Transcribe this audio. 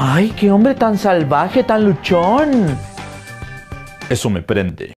¡Ay, qué hombre tan salvaje, tan luchón! Eso me prende.